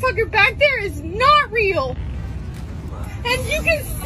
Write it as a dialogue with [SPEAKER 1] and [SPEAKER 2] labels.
[SPEAKER 1] motherfucker back there is not real. And you can see